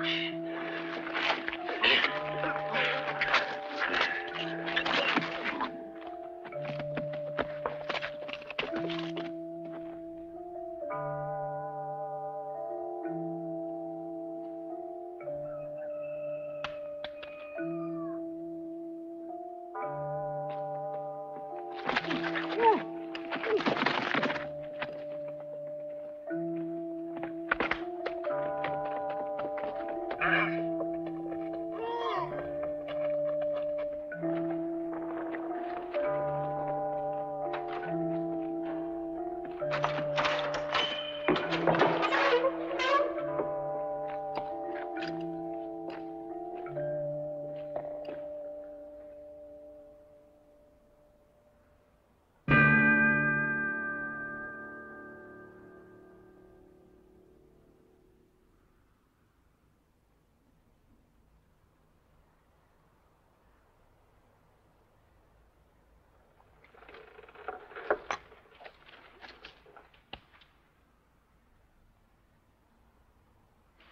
much. Bye.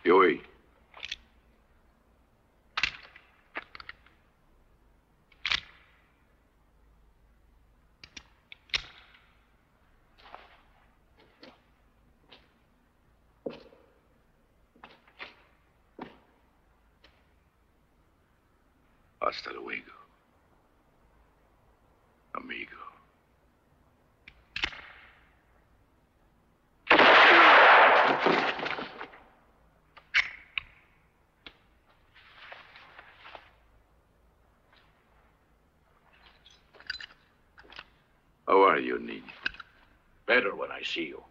Oi. Hasta luego. Amigo. How are you, niño? Better when I see you.